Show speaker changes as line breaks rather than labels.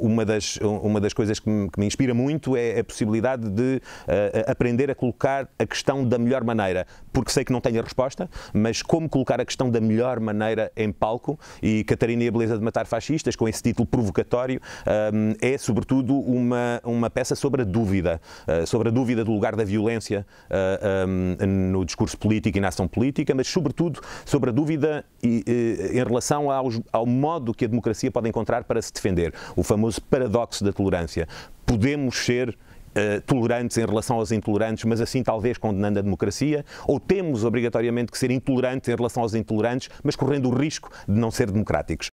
uma das, uma das coisas que me, que me, inspira muito é a possibilidade de uh, aprender a colocar a questão da melhor maneira, porque sei que não tenho a resposta, mas como colocar a questão da melhor maneira em palco? E Catarina e a Beleza de Matar Fascistas, com esse título provocatório, um, é sobretudo uma, uma peça sobre a dúvida, uh, sobre a dúvida do lugar da violência uh, um, no discurso político e na ação política, mas sobretudo sobre a dúvida e, em relação aos, ao modo que a democracia pode encontrar para se defender. O famoso paradoxo da tolerância. Podemos ser Uh, tolerantes em relação aos intolerantes, mas assim talvez condenando a democracia, ou temos obrigatoriamente que ser intolerantes em relação aos intolerantes, mas correndo o risco de não ser democráticos.